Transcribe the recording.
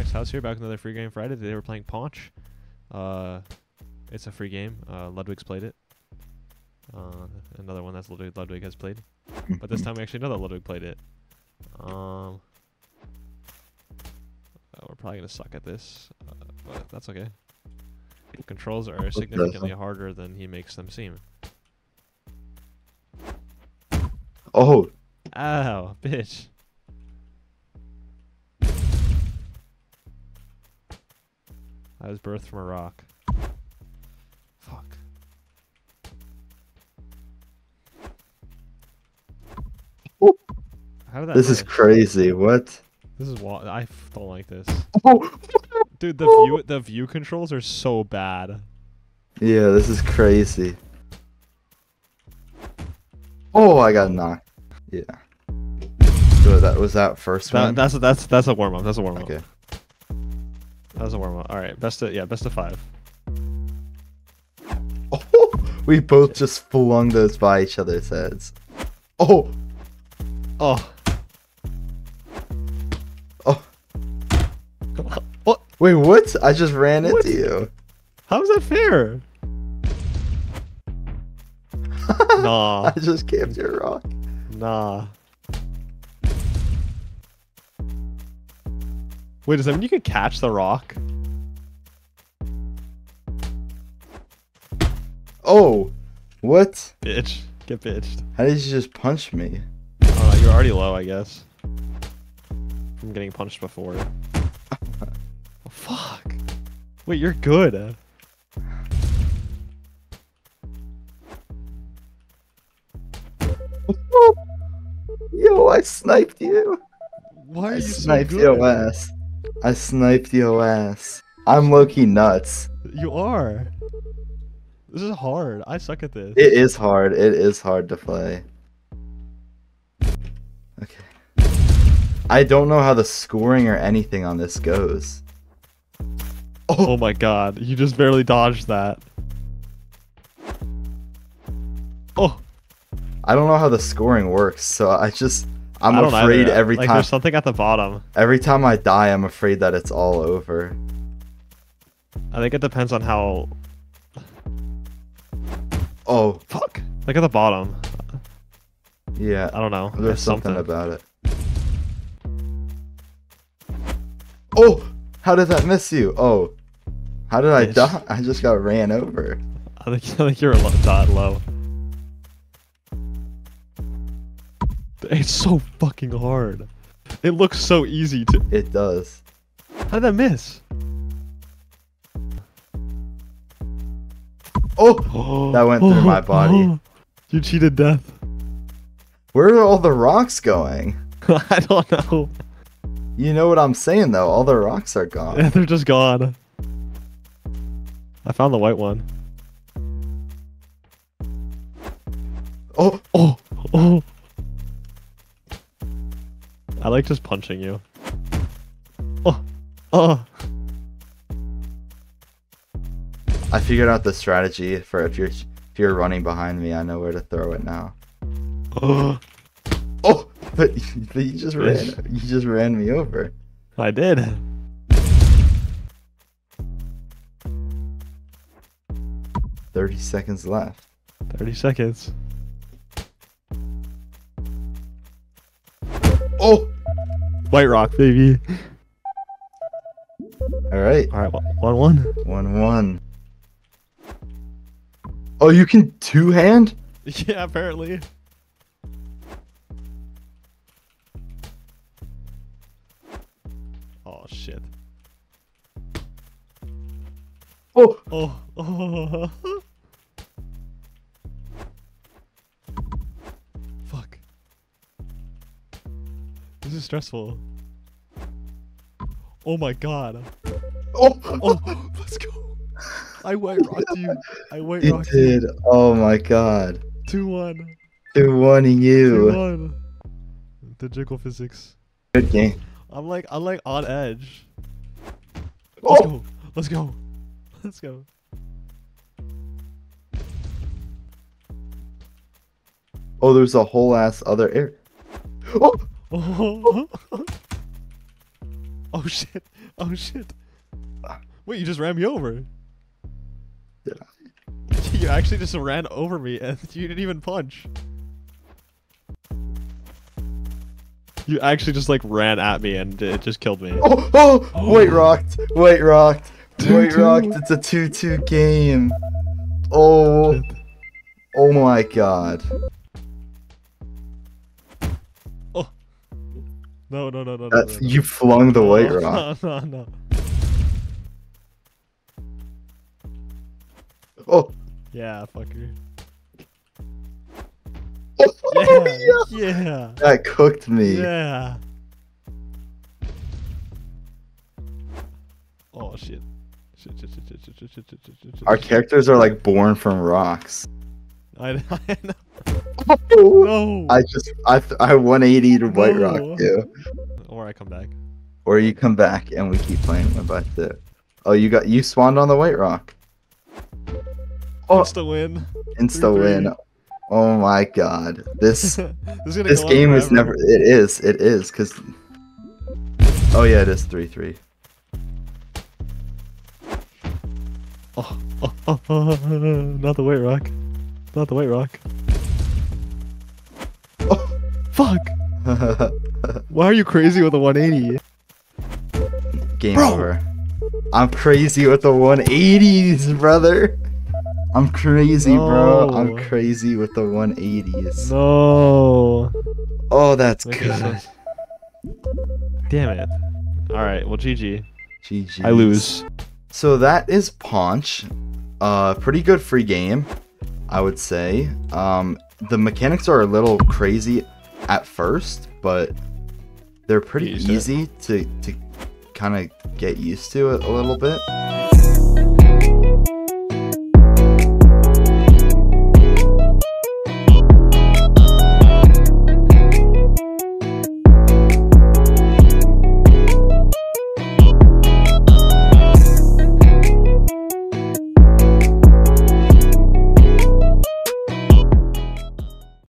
Max House here, back with another free game Friday. They we're playing Paunch. Uh, it's a free game. Uh, Ludwig's played it. Uh, another one that's Ludwig, Ludwig has played. But this time we actually know that Ludwig played it. Um, uh, we're probably gonna suck at this, uh, but that's okay. Controls are significantly harder than he makes them seem. Oh, Ow, bitch. I was birthed from a rock. Fuck. How did that? this is crazy. What? This is wa- I don't like this, Oh, dude. The view, the view controls are so bad. yeah, this is crazy. Oh, I got knocked. Yeah. So that was that first That, one. that's that's that's a warm up. That's a warm up. okay. That's a warm up. All right, best of yeah, best of five. Oh, we both just flung those by each other's heads. Oh, Oh, oh. what? Wait, what? I just ran What? into you. How is that fair? Nah. I just camped your rock. Nah. Wait, does that mean you can catch the rock? Oh, what? Bitch. Get bitched. How did you just punch me? Uh, you're already low, I guess. From getting punched before. oh, fuck. Wait, you're good. Yo, I sniped you. Why are I you so sniped good? your ass. I sniped your ass. I'm Loki nuts. You are. This is hard. I suck at this. It is hard. It is hard to play. Okay. I don't know how the scoring or anything on this goes. oh, oh my god, you just barely dodged that. Oh, I don't know how the scoring works, so I just I'm afraid either. every like, time There's something at the bottom. every time I die, I'm afraid that it's all over. I think it depends on how. Oh, Fuck. Like at the bottom. yeah. I don't know. There's something, something. about it. Oh, how did that miss you? Oh, how did I die? I just got ran over. I think, I think you're a lot dot low. It's so fucking hard. It looks so easy to. It does. How did that miss? Oh, That went through my body. You cheated death. where are all the rocks going? I don't know. You know what I'm saying though. All the rocks are gone. Yeah, They're just gone. I found the white one. Oh, Oh, oh. I like just punching you. Oh, oh. I figured out the strategy for if you're if you're running behind me, I know where to throw it now. Oh, Oh, but, but you just ran you just ran me over. I did. Thirty seconds left. 30 seconds. Oh, White rock, baby. all right, All right, one one. one one. Oh, you can two hand? Yeah, apparently. Oh shit. Oh, Oh, oh. This is stressful. Oh my god. oh, Oh, let's go. I white rocked you. I white you rocked you. did. Oh my god. 2 1. Two one 2 you. 1. The jiggle physics. Good game. I'm like, I'm like on edge. Let's Oh, go. Let's go. Let's go. oh, there's a whole ass other area. Oh, Oh. Oh shit! Oh shit! Wait, you just ran me over. Did You actually just ran over me and you didn't even punch. You actually just like ran at me and it just killed me. Oh, oh, Oh. White rocked. Wait, rocked. White 2-2. rocked. It's a 2-2 game. Oh. Oh my god. No, no, no, no. That's, no, no. you flung the white rock. No, no, no. Oh. Yeah, fucker. Oh, Yeah, yeah, That cooked me. yeah. Oh shit. Shit, shit, shit, shit, shit, shit, shit, shit, shit, shit, Our characters are like born from rocks. I, I know. Oh. No. I just I I 180 to white No. rock you, Or I come back. or you come back and we keep playing one by two. Oh, you got you spawned on the white rock. Oh, Insta win. insta win. Oh my god, this this is this go game is never. It is. It is because. Oh yeah, it is three three. Oh, oh, oh, oh, oh, not the white rock. Not the white rock. Fuck. Why are you crazy with a 180? Game Bro. over. I'm crazy with the 180s, brother. I'm crazy, bro. I'm crazy with the 180s. No. Oh, that's Okay, good. Damn it. All right. Well, GG. GG. I lose. So that is Paunch. Uh, pretty good free game, I would say. Um, the mechanics are a little crazy at first, but they're pretty Get used to it. easy to to kind of get used to it a little bit.